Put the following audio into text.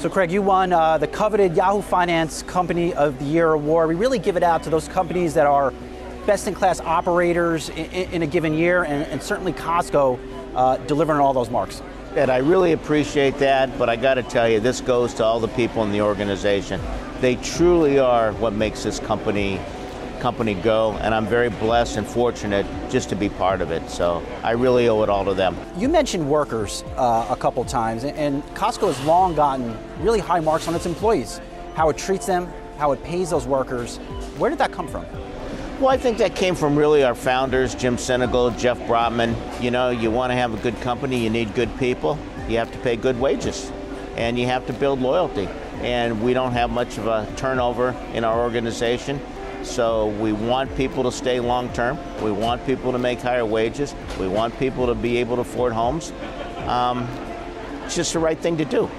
So, Craig, you won uh, the coveted Yahoo Finance Company of the Year award. We really give it out to those companies that are best in class operators in, in a given year, and, and certainly Costco uh, delivering all those marks. And I really appreciate that, but I got to tell you, this goes to all the people in the organization. They truly are what makes this company company go, and I'm very blessed and fortunate just to be part of it. So I really owe it all to them. You mentioned workers uh, a couple times, and Costco has long gotten really high marks on its employees, how it treats them, how it pays those workers. Where did that come from? Well, I think that came from really our founders, Jim Sinegal, Jeff Brotman. You know, you want to have a good company, you need good people, you have to pay good wages, and you have to build loyalty. And we don't have much of a turnover in our organization. So we want people to stay long term. We want people to make higher wages. We want people to be able to afford homes. Um, it's just the right thing to do.